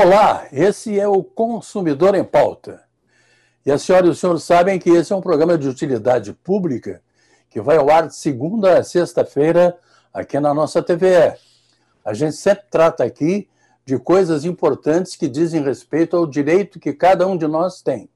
Olá, esse é o Consumidor em Pauta. E a senhora e o senhor sabem que esse é um programa de utilidade pública que vai ao ar de segunda a sexta-feira aqui na nossa TVE. A gente sempre trata aqui de coisas importantes que dizem respeito ao direito que cada um de nós tem.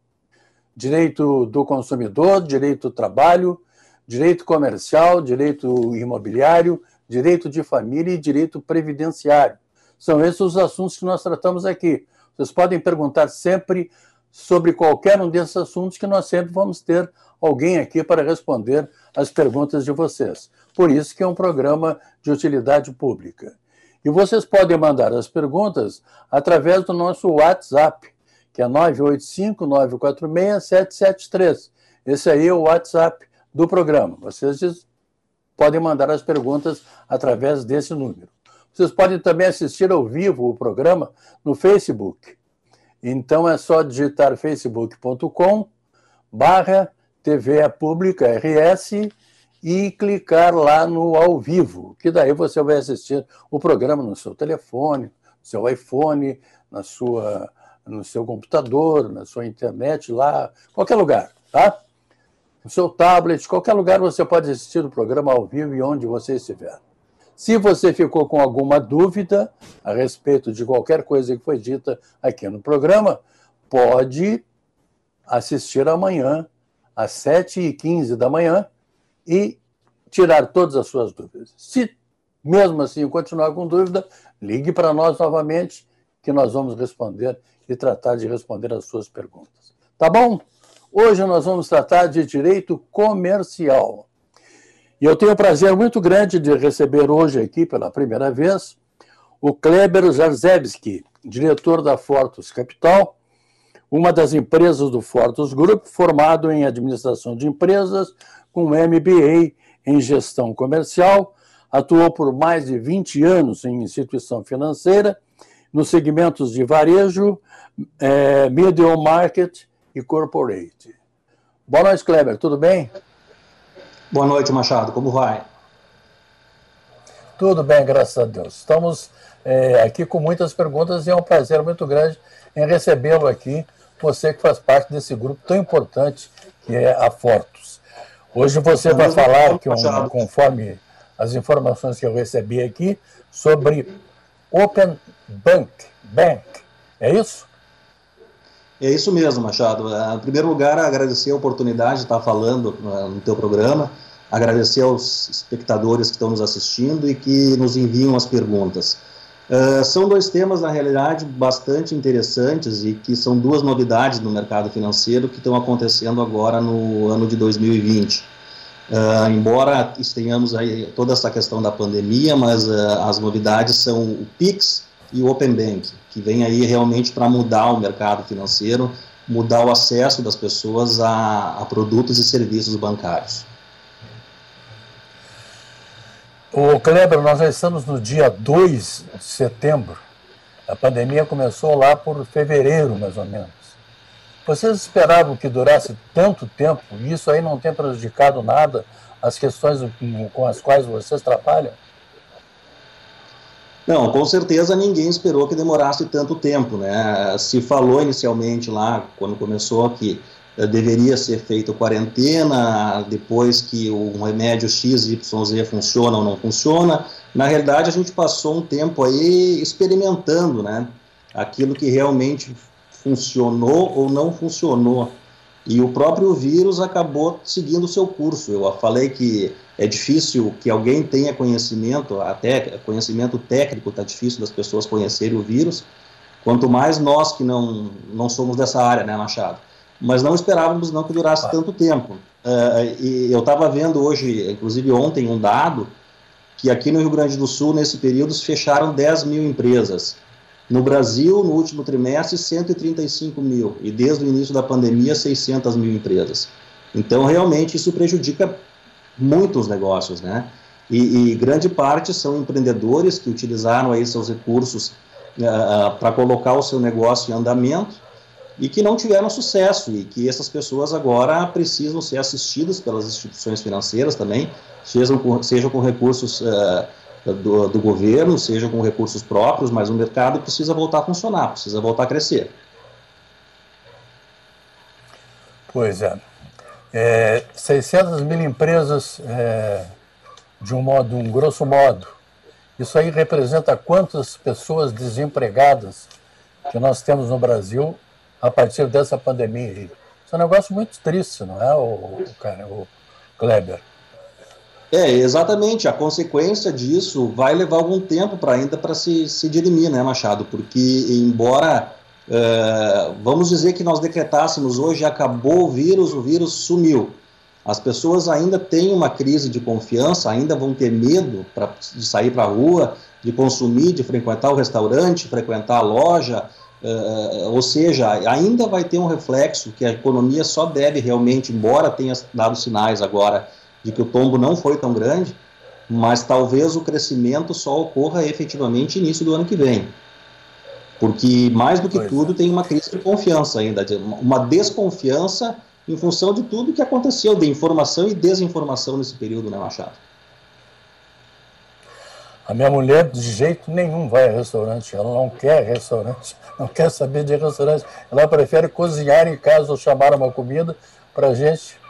Direito do consumidor, direito do trabalho, direito comercial, direito imobiliário, direito de família e direito previdenciário. São esses os assuntos que nós tratamos aqui. Vocês podem perguntar sempre sobre qualquer um desses assuntos, que nós sempre vamos ter alguém aqui para responder as perguntas de vocês. Por isso que é um programa de utilidade pública. E vocês podem mandar as perguntas através do nosso WhatsApp, que é 985-946-773. Esse aí é o WhatsApp do programa. Vocês podem mandar as perguntas através desse número. Vocês podem também assistir ao vivo o programa no Facebook. Então é só digitar facebook.com barra Pública RS e clicar lá no ao vivo, que daí você vai assistir o programa no seu telefone, no seu iPhone, na sua, no seu computador, na sua internet, lá, qualquer lugar, tá? No seu tablet, qualquer lugar você pode assistir o programa ao vivo e onde você estiver. Se você ficou com alguma dúvida a respeito de qualquer coisa que foi dita aqui no programa, pode assistir amanhã, às 7h15 da manhã, e tirar todas as suas dúvidas. Se mesmo assim continuar com dúvida, ligue para nós novamente, que nós vamos responder e tratar de responder as suas perguntas. Tá bom? Hoje nós vamos tratar de direito comercial. E eu tenho o prazer muito grande de receber hoje aqui, pela primeira vez, o Kleber Jarzebski, diretor da Fortus Capital, uma das empresas do Fortus Group, formado em administração de empresas, com MBA em gestão comercial, atuou por mais de 20 anos em instituição financeira, nos segmentos de varejo, é, middle market e corporate. Boa noite, Kleber, tudo bem? Boa noite, Machado. Como vai? Tudo bem, graças a Deus. Estamos é, aqui com muitas perguntas e é um prazer muito grande em recebê-lo aqui, você que faz parte desse grupo tão importante que é a Fortus. Hoje você vai falar, que um, conforme as informações que eu recebi aqui, sobre Open Bank. Bank. É isso? É isso mesmo, Machado. É, em primeiro lugar, agradecer a oportunidade de estar falando é, no teu programa, agradecer aos espectadores que estão nos assistindo e que nos enviam as perguntas. Uh, são dois temas, na realidade, bastante interessantes e que são duas novidades no mercado financeiro que estão acontecendo agora no ano de 2020. Uh, embora tenhamos aí toda essa questão da pandemia, mas uh, as novidades são o PIX e o Open Bank, que vem aí realmente para mudar o mercado financeiro, mudar o acesso das pessoas a, a produtos e serviços bancários. O Kleber, nós já estamos no dia 2 de setembro. A pandemia começou lá por fevereiro, mais ou menos. Vocês esperavam que durasse tanto tempo e isso aí não tem prejudicado nada as questões com as quais vocês trabalham? Não, com certeza ninguém esperou que demorasse tanto tempo, né? Se falou inicialmente lá, quando começou, que eh, deveria ser feito quarentena, depois que o remédio XYZ funciona ou não funciona. Na realidade, a gente passou um tempo aí experimentando, né? Aquilo que realmente funcionou ou não funcionou. E o próprio vírus acabou seguindo o seu curso. Eu falei que é difícil que alguém tenha conhecimento, até conhecimento técnico está difícil das pessoas conhecerem o vírus, quanto mais nós que não, não somos dessa área, né, Machado? Mas não esperávamos não que durasse tanto tempo. Uh, e eu estava vendo hoje, inclusive ontem, um dado que aqui no Rio Grande do Sul, nesse período, fecharam 10 mil empresas. No Brasil, no último trimestre, 135 mil. E desde o início da pandemia, 600 mil empresas. Então, realmente, isso prejudica muito os negócios, né? E, e grande parte são empreendedores que utilizaram aí seus recursos uh, para colocar o seu negócio em andamento e que não tiveram sucesso e que essas pessoas agora precisam ser assistidas pelas instituições financeiras também, sejam com, sejam com recursos uh, do, do governo, seja com recursos próprios, mas o mercado precisa voltar a funcionar, precisa voltar a crescer. Pois é. é 600 mil empresas, é, de um modo, um grosso modo, isso aí representa quantas pessoas desempregadas que nós temos no Brasil a partir dessa pandemia. Isso é um negócio muito triste, não é, o, o, o Kleber? É, exatamente. A consequência disso vai levar algum tempo para ainda para se, se dirimir, né, Machado? Porque, embora é, vamos dizer que nós decretássemos hoje acabou o vírus, o vírus sumiu. As pessoas ainda têm uma crise de confiança, ainda vão ter medo pra, de sair para a rua, de consumir, de frequentar o restaurante, frequentar a loja, uh, ou seja, ainda vai ter um reflexo que a economia só deve realmente, embora tenha dado sinais agora de que o tombo não foi tão grande, mas talvez o crescimento só ocorra efetivamente início do ano que vem. Porque, mais do que pois tudo, é. tem uma crise de confiança ainda, uma desconfiança em função de tudo que aconteceu, de informação e desinformação nesse período, né, Machado? A minha mulher, de jeito nenhum, vai a restaurante. Ela não quer restaurante, não quer saber de restaurante. Ela prefere cozinhar em casa ou chamar uma comida para a gente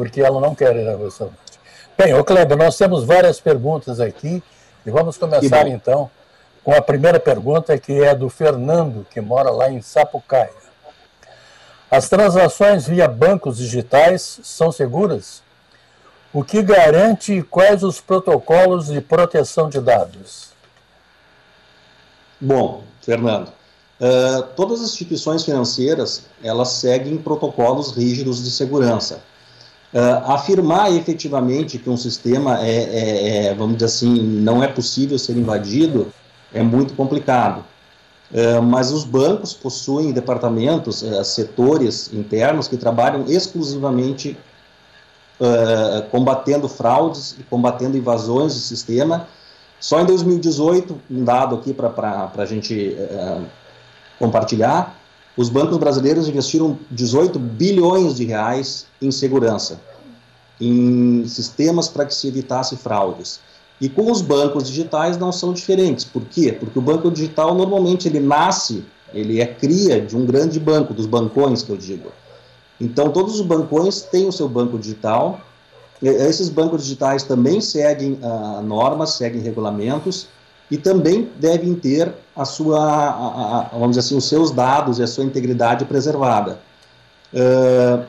porque ela não quer ir ao restaurante. Bem, ô Kleber, nós temos várias perguntas aqui e vamos começar então com a primeira pergunta que é do Fernando, que mora lá em Sapucaia. As transações via bancos digitais são seguras? O que garante e quais os protocolos de proteção de dados? Bom, Fernando, uh, todas as instituições financeiras elas seguem protocolos rígidos de segurança. Uh, afirmar efetivamente que um sistema é, é, é, vamos dizer assim, não é possível ser invadido é muito complicado. Uh, mas os bancos possuem departamentos, uh, setores internos que trabalham exclusivamente combatendo fraudes e combatendo invasões de sistema. Só em 2018, um dado aqui para a gente compartilhar, os bancos brasileiros investiram 18 bilhões de reais em segurança, em sistemas para que se evitasse fraudes. E com os bancos digitais não são diferentes. Por quê? Porque o banco digital normalmente ele nasce, ele é cria de um grande banco, dos bancões que eu digo. Então todos os bancões têm o seu banco digital. Esses bancos digitais também seguem uh, normas, seguem regulamentos e também devem ter a sua, a, a, vamos dizer assim, os seus dados e a sua integridade preservada. Uh,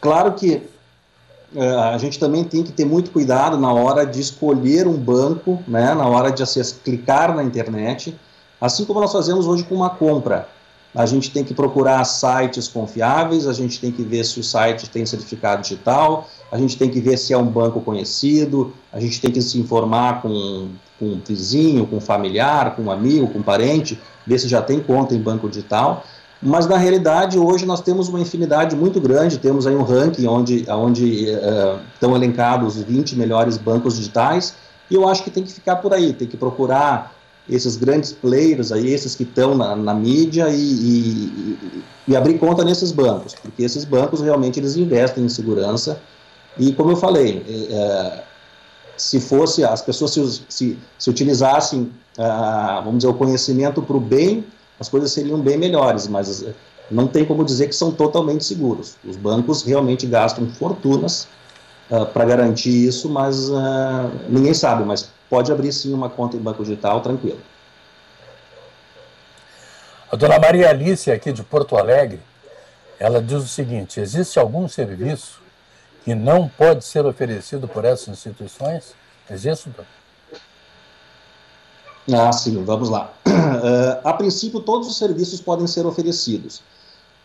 claro que uh, a gente também tem que ter muito cuidado na hora de escolher um banco, né, na hora de acessar, clicar na internet, assim como nós fazemos hoje com uma compra. A gente tem que procurar sites confiáveis, a gente tem que ver se o site tem certificado digital, a gente tem que ver se é um banco conhecido, a gente tem que se informar com, com um vizinho, com um familiar, com um amigo, com um parente, ver se já tem conta em banco digital. Mas na realidade hoje nós temos uma infinidade muito grande, temos aí um ranking onde, onde uh, estão elencados os 20 melhores bancos digitais, e eu acho que tem que ficar por aí, tem que procurar esses grandes players aí, esses que estão na, na mídia e, e, e, abrir conta nesses bancos, porque esses bancos realmente eles investem em segurança e como eu falei, é, se fosse as pessoas se, se, se utilizassem, ah, vamos dizer, o conhecimento para o bem, as coisas seriam bem melhores, mas não tem como dizer que são totalmente seguros. Os bancos realmente gastam fortunas ah, para garantir isso, mas ah, ninguém sabe, mas pode abrir sim uma conta em banco digital tranquilo. A dona Maria Alice, aqui de Porto Alegre, ela diz o seguinte: existe algum serviço que não pode ser oferecido por essas instituições? Existe, doutor? Ah, sim, vamos lá. Uh, a princípio, todos os serviços podem ser oferecidos.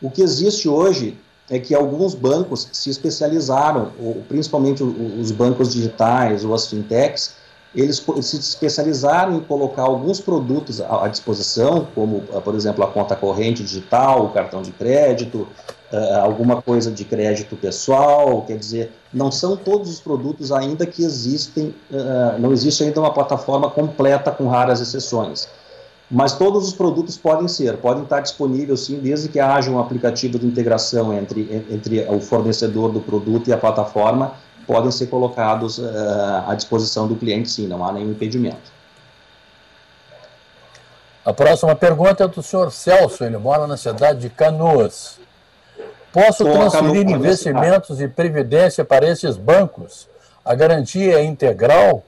O que existe hoje é que alguns bancos se especializaram, ou, principalmente os bancos digitais ou as fintechs, eles se especializaram em colocar alguns produtos à disposição, como, ah, por exemplo, a conta corrente digital, o cartão de crédito, ah, alguma coisa de crédito pessoal, quer dizer, não são todos os produtos ainda que existem, ah, não existe ainda uma plataforma completa com raras exceções. Mas todos os produtos podem ser, podem estar disponíveis sim, desde que haja um aplicativo de integração entre, entre o fornecedor do produto e a plataforma podem ser colocados uh, à disposição do cliente, sim, não há nenhum impedimento. A próxima pergunta é do senhor Celso, ele mora na cidade de Canoas. Posso transferir investimentos e previdência para esses bancos? A garantia é integral?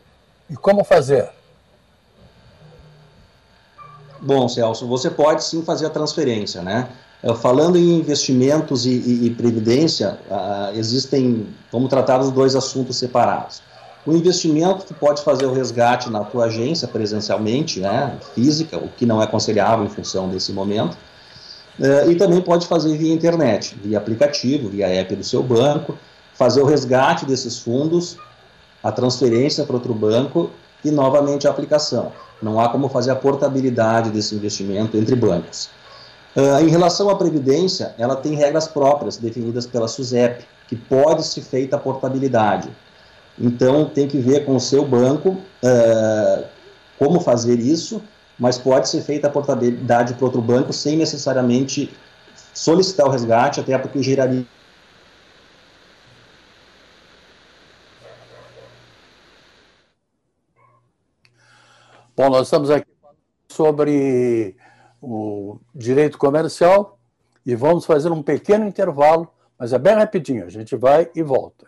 E como fazer? Bom, Celso, você pode sim fazer a transferência, né? Eh, falando em investimentos e, e, e previdência, uh, existem, vamos tratar dos dois assuntos separados. O investimento, tu pode fazer o resgate na tua agência presencialmente, né, física, o que não é aconselhável em função desse momento, uh, e também pode fazer via internet, via aplicativo, via app do seu banco, fazer o resgate desses fundos, a transferência para outro banco e novamente a aplicação. Não há como fazer a portabilidade desse investimento entre bancos. Uh, em relação à previdência, ela tem regras próprias definidas pela SUSEP, que pode ser feita a portabilidade. Então, tem que ver com o seu banco uh, como fazer isso, mas pode ser feita a portabilidade para outro banco sem necessariamente solicitar o resgate, até porque geraria Bom, nós estamos aqui sobre o direito comercial e vamos fazer um pequeno intervalo, mas é bem rapidinho, a gente vai e volta.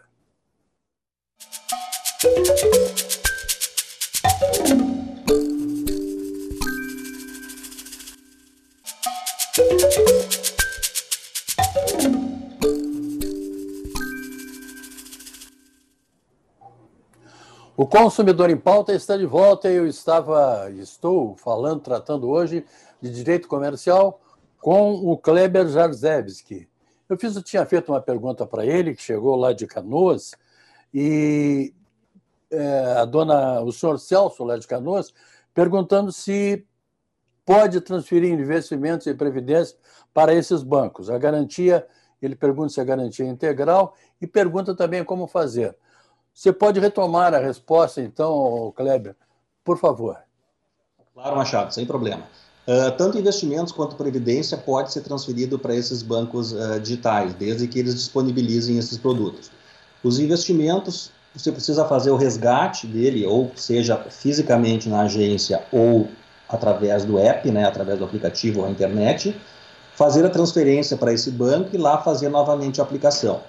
O consumidor em pauta está de volta. Eu estava, estou falando, tratando hoje de direito comercial com o Kleber Jarzewski. Eu fiz, eu tinha feito uma pergunta para ele que chegou lá de Canoas e é, a dona, o senhor Celso lá de Canoas, perguntando se pode transferir investimentos e previdência para esses bancos. A garantia, ele pergunta se a garantia é integral e pergunta também como fazer. Você pode retomar a resposta, então, Kleber, por favor. Claro, Machado, sem problema. Uh, tanto investimentos quanto previdência pode ser transferido para esses bancos uh, digitais, desde que eles disponibilizem esses produtos. Os investimentos, você precisa fazer o resgate dele, ou seja, fisicamente na agência ou através do app, né, através do aplicativo ou internet, fazer a transferência para esse banco e lá fazer novamente a aplicação.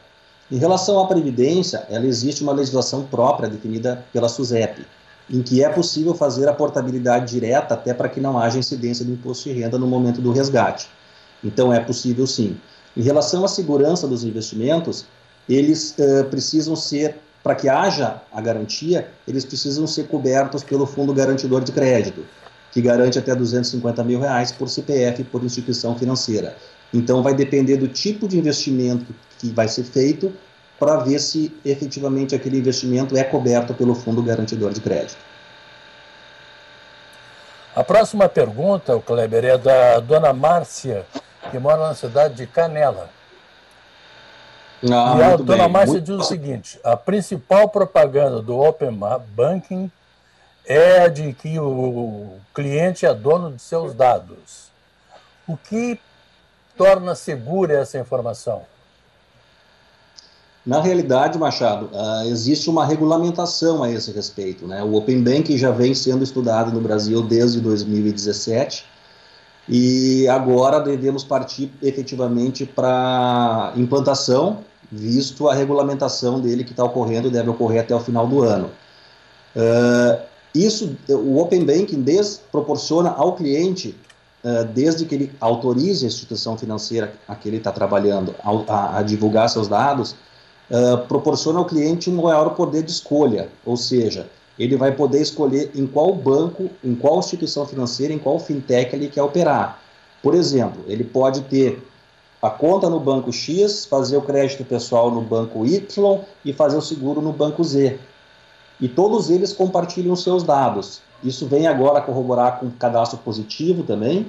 Em relação à previdência, ela existe uma legislação própria definida pela SUSEP, em que é possível fazer a portabilidade direta até para que não haja incidência do imposto de renda no momento do resgate. Então é possível sim. Em relação à segurança dos investimentos, eles uh, precisam ser, para que haja a garantia, eles precisam ser cobertos pelo Fundo Garantidor de Crédito, que garante até 250 mil reais por CPF por instituição financeira. Então vai depender do tipo de investimento que vai ser feito para ver se efetivamente aquele investimento é coberto pelo Fundo Garantidor de Crédito. A próxima pergunta, o Kleber, é da dona Márcia, que mora na cidade de Canela. Ah, e a dona bem. Márcia muito... diz o seguinte: a principal propaganda do Open Banking é de que o cliente é dono de seus dados. O que torna segura essa informação? Na realidade, Machado, uh, existe uma regulamentação a esse respeito. Né? O Open Bank já vem sendo estudado no Brasil desde 2017 e agora devemos partir efetivamente para implantação, visto a regulamentação dele que está ocorrendo e deve ocorrer até o final do ano. Uh, isso, o Open Banking des, proporciona ao cliente, uh, desde que ele autorize a instituição financeira a que ele está trabalhando a, a, divulgar seus dados, uh, proporciona ao cliente um maior poder de escolha, ou seja, ele vai poder escolher em qual banco, em qual instituição financeira, em qual fintech ele quer operar. Por exemplo, ele pode ter a conta no banco X, fazer o crédito pessoal no banco Y e fazer o seguro no banco Z. E todos eles compartilham seus dados. Isso vem agora corroborar com cadastro positivo também.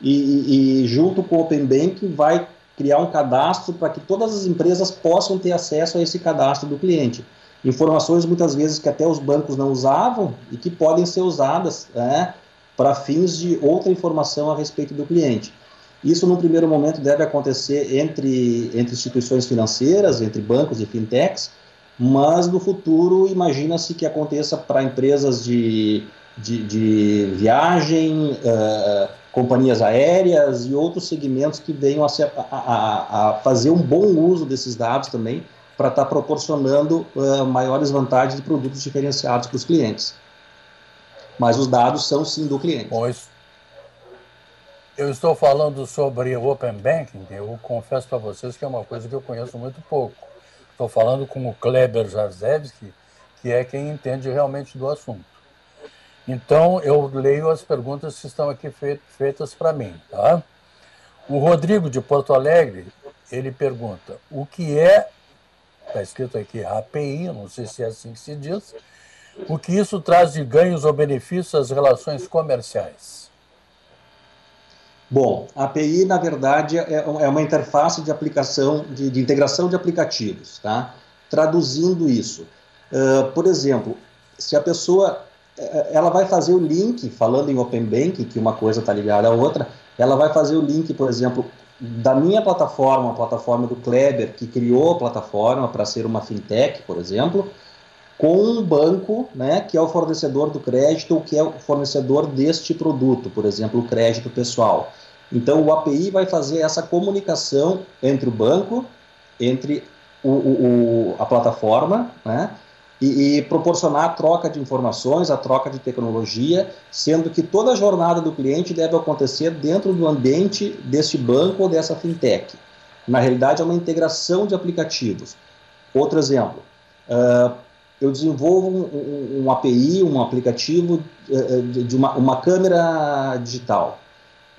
E, e, junto com o Open Bank vai criar um cadastro para que todas as empresas possam ter acesso a esse cadastro do cliente. Informações muitas vezes que até os bancos não usavam e que podem ser usadas né, para fins de outra informação a respeito do cliente. Isso, no primeiro momento, deve acontecer entre, entre instituições financeiras, entre bancos e fintechs, mas no futuro imagina-se que aconteça para empresas de, de, de viagem, uh, companhias aéreas e outros segmentos que venham a, a, a, fazer um bom uso desses dados também para estar tá proporcionando uh, maiores vantagens de produtos diferenciados para os clientes. Mas os dados são sim do cliente. Pois. Eu estou falando sobre o Open Banking, eu confesso para vocês que é uma coisa que eu conheço muito pouco. Estou falando com o Kleber Jarzewski, que é quem entende realmente do assunto. Então, eu leio as perguntas que estão aqui feitas para mim. Tá? O Rodrigo, de Porto Alegre, ele pergunta, o que é, está escrito aqui, API, não sei se é assim que se diz, o que isso traz de ganhos ou benefícios às relações comerciais? Bom, a API, na verdade, é, é uma interface de aplicação, de, de integração de aplicativos, tá? Traduzindo isso, uh, por exemplo, se a pessoa, eh, ela vai fazer o link, falando em Open Banking, que uma coisa está ligada à outra, ela vai fazer o link, por exemplo, da minha plataforma, a plataforma do Kleber, que criou a plataforma para ser uma fintech, por exemplo, com um banco, né, que é o fornecedor do crédito ou que é o fornecedor deste produto, por exemplo, o crédito pessoal. Então, o API vai fazer essa comunicação entre o banco, entre o, o, a plataforma, né, e, e, proporcionar a troca de informações, a troca de tecnologia, sendo que toda a jornada do cliente deve acontecer dentro do ambiente deste banco ou dessa fintech. Na realidade, é uma integração de aplicativos. Outro exemplo, uh, eu desenvolvo um, um, um API, um aplicativo uh, de uma, uma, câmera digital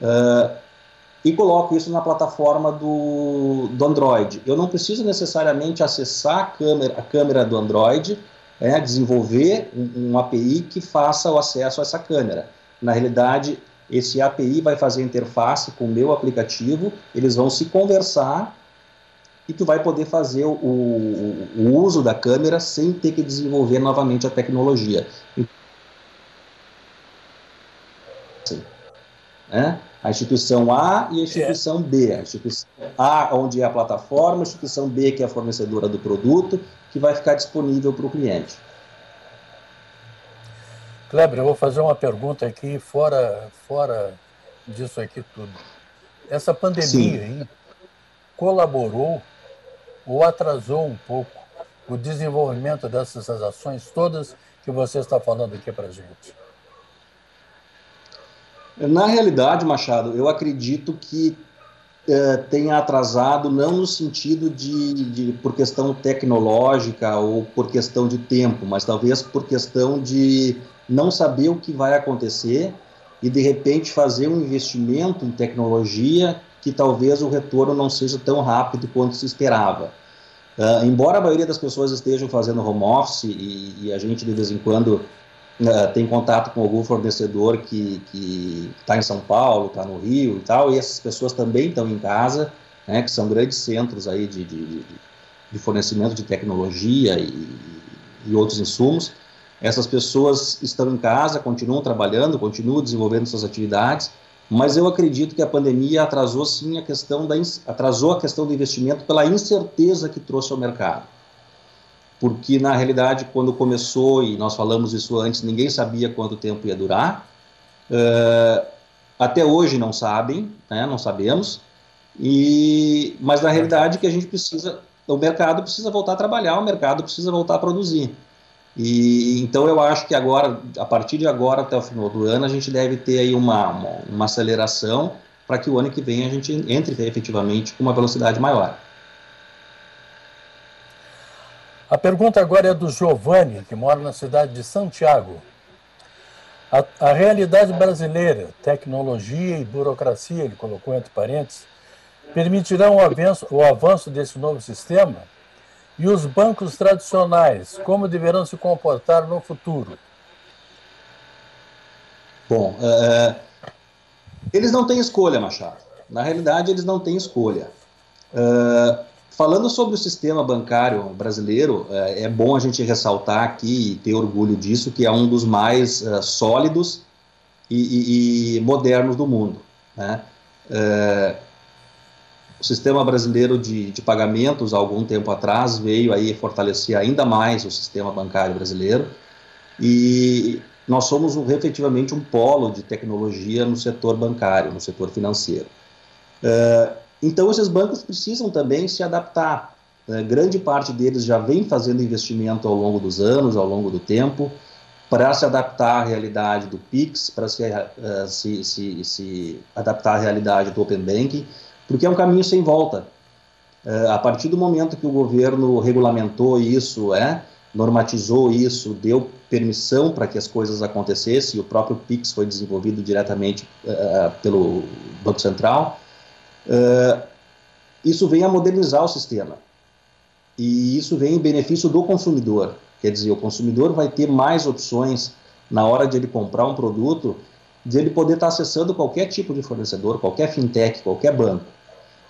uh, e coloco isso na plataforma do, do Android. Eu não preciso necessariamente acessar a câmera, a câmera do Android, é, desenvolver um, um API que faça o acesso a essa câmera. Na realidade, esse API vai fazer interface com o meu aplicativo, eles vão se conversar e tu vai poder fazer o, o, o uso da câmera sem ter que desenvolver novamente a tecnologia. Né? A instituição A e a instituição B. A instituição A, onde é a plataforma, a instituição B, que é a fornecedora do produto, que vai ficar disponível para o cliente. Kleber, eu vou fazer uma pergunta aqui fora, fora disso aqui tudo. Essa pandemia aí colaborou ou atrasou um pouco o desenvolvimento dessas ações todas que você está falando aqui para a gente? Na realidade, Machado, eu acredito que é, tenha atrasado não no sentido de, de, por questão tecnológica ou por questão de tempo, mas talvez por questão de não saber o que vai acontecer e de repente fazer um investimento em tecnologia que talvez o retorno não seja tão rápido quanto se esperava. Uh, embora a maioria das pessoas estejam fazendo home office e, e a gente de vez em quando uh, tem contato com algum fornecedor que está em São Paulo, está no Rio e tal, e essas pessoas também estão em casa, né, que são grandes centros aí de, de, de fornecimento de tecnologia e, e outros insumos. Essas pessoas estão em casa, continuam trabalhando, continuam desenvolvendo suas atividades, mas eu acredito que a pandemia atrasou sim a questão da atrasou a questão do investimento pela incerteza que trouxe ao mercado. Porque na realidade quando começou e nós falamos isso antes, ninguém sabia quanto tempo ia durar. Uh, até hoje não sabem, né, não sabemos. E mas na realidade que a gente precisa, o mercado precisa voltar a trabalhar, o mercado precisa voltar a produzir. E então eu acho que agora, a partir de agora até o final do ano, a gente deve ter aí uma, uma, uma aceleração para que o ano que vem a gente entre efetivamente com uma velocidade maior. A pergunta agora é do Giovanni, que mora na cidade de Santiago. A, a realidade brasileira, tecnologia e burocracia, ele colocou entre parênteses, permitirão o avanço, o avanço desse novo sistema? E os bancos tradicionais, como deverão se comportar no futuro? Bom, é, eles não têm escolha, Machado. Na realidade, eles não têm escolha. É, falando sobre o sistema bancário brasileiro, é, é, bom a gente ressaltar aqui e ter orgulho disso, que é um dos mais é, sólidos e, e, e, modernos do mundo. Né? O sistema brasileiro de, de pagamentos, há algum tempo atrás, veio aí fortalecer ainda mais o sistema bancário brasileiro e nós somos um, efetivamente um polo de tecnologia no setor bancário, no setor financeiro. Uh, então, esses bancos precisam também se adaptar. Uh, grande parte deles já vem fazendo investimento ao longo dos anos, ao longo do tempo, para se adaptar à realidade do PIX, para se, uh, se, se, se adaptar à realidade do Open Banking porque é um caminho sem volta. É, a partir do momento que o governo regulamentou isso, é, normatizou isso, deu permissão para que as coisas acontecessem, e o próprio PIX foi desenvolvido diretamente uh, pelo Banco Central, uh, isso vem a modernizar o sistema. E isso vem em benefício do consumidor. Quer dizer, o consumidor vai ter mais opções na hora de ele comprar um produto, de ele poder estar acessando qualquer tipo de fornecedor, qualquer fintech, qualquer banco.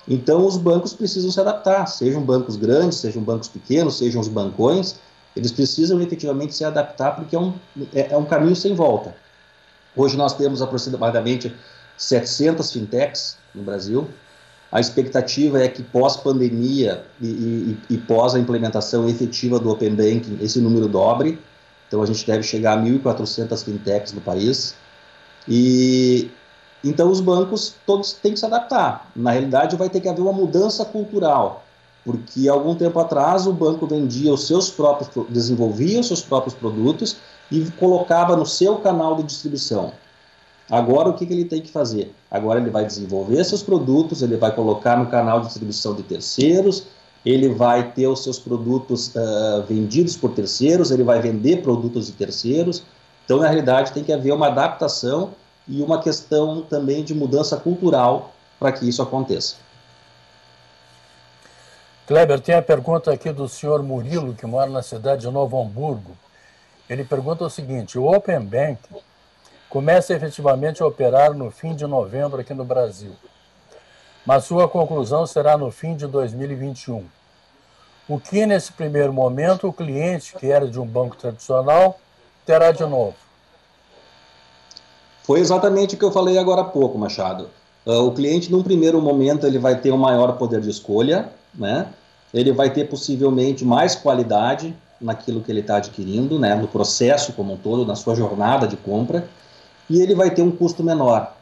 Então, os bancos precisam se adaptar, sejam bancos grandes, sejam bancos pequenos, sejam os bancões, eles precisam efetivamente se adaptar porque é um, é, é um caminho sem volta. Hoje nós temos aproximadamente 700 fintechs no Brasil. A expectativa é que pós-pandemia e, e, e, pós a implementação efetiva do Open Banking, esse número dobre. Então a gente deve chegar a 1.400 fintechs no país. E então, os bancos todos têm que se adaptar. Na realidade, vai ter que haver uma mudança cultural, porque algum tempo atrás o banco vendia os seus próprios, desenvolvia os seus próprios produtos e colocava no seu canal de distribuição. Agora, o que, que ele tem que fazer? Agora, ele vai desenvolver seus produtos, ele vai colocar no canal de distribuição de terceiros, ele vai ter os seus produtos uh, vendidos por terceiros, ele vai vender produtos de terceiros. Então, na realidade, tem que haver uma adaptação e uma questão também de mudança cultural para que isso aconteça. Kleber, tem a pergunta aqui do senhor Murilo, que mora na cidade de Novo Hamburgo. Ele pergunta o seguinte: o Open Bank começa efetivamente a operar no fim de novembro aqui no Brasil, mas sua conclusão será no fim de 2021. O que, nesse primeiro momento, o cliente que era de um banco tradicional terá de novo? Foi exatamente o que eu falei agora há pouco, Machado. Uh, o cliente, num primeiro momento, ele vai ter um maior poder de escolha, né? ele vai ter possivelmente mais qualidade naquilo que ele está adquirindo, né? no processo como um todo, na sua jornada de compra, e ele vai ter um custo menor.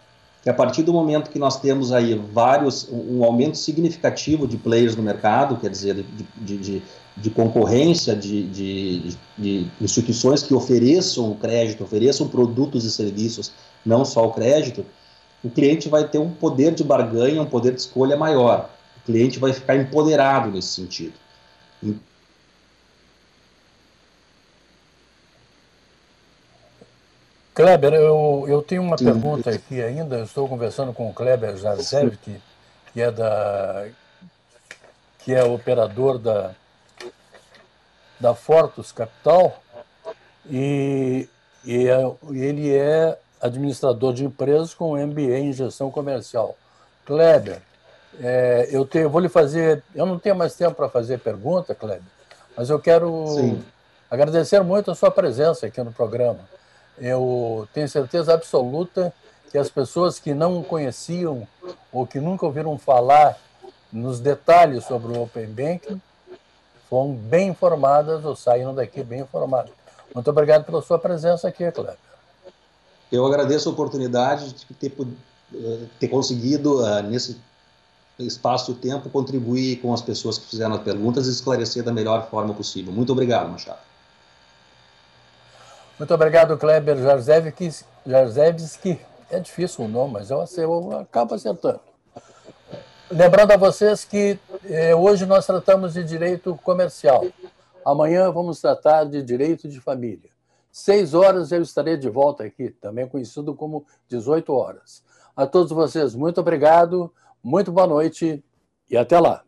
Que a partir do momento que nós temos aí vários, um aumento significativo de players no mercado, quer dizer, de, de, de, de concorrência de, de, instituições que ofereçam o crédito, ofereçam produtos e serviços, não só o crédito, o cliente vai ter um poder de barganha, um poder de escolha maior. O cliente vai ficar empoderado nesse sentido. Kleber, eu, eu tenho uma pergunta aqui ainda. Eu estou conversando com o Kleber Jazev, que, é da que é operador da da Fortus Capital e, e é, ele é administrador de empresas com MBA em gestão comercial. Kleber, é, eu, tenho, eu vou lhe fazer. Eu não tenho mais tempo para fazer pergunta, Kleber, mas eu quero Sim. agradecer muito a sua presença aqui no programa. Eu tenho certeza absoluta que as pessoas que não conheciam ou que nunca ouviram falar nos detalhes sobre o Open Banking foram bem informadas ou saíram daqui bem informadas. Muito obrigado pela sua presença aqui, Cleber. Eu agradeço a oportunidade de ter, eh, ter conseguido, uh, nesse espaço de tempo, contribuir com as pessoas que fizeram as perguntas e esclarecer da melhor forma possível. Muito obrigado, Machado. Muito obrigado, Kleber Jarzewski. É difícil o nome, mas eu, eu acabo acertando. Lembrando a vocês que eh, hoje nós tratamos de direito comercial. Amanhã vamos tratar de direito de família. Seis horas eu estarei de volta aqui, também conhecido como 18 horas. A todos vocês, muito obrigado, muito boa noite e até lá.